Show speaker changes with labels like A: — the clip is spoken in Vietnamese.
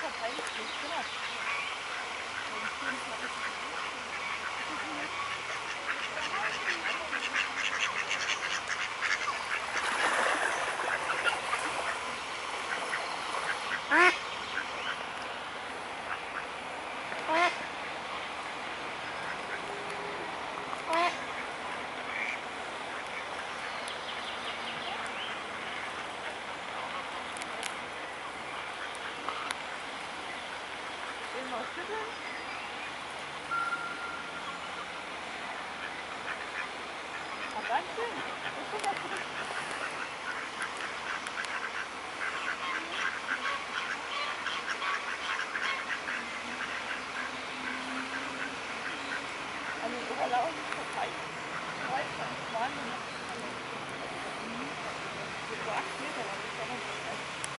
A: 可以。Ko.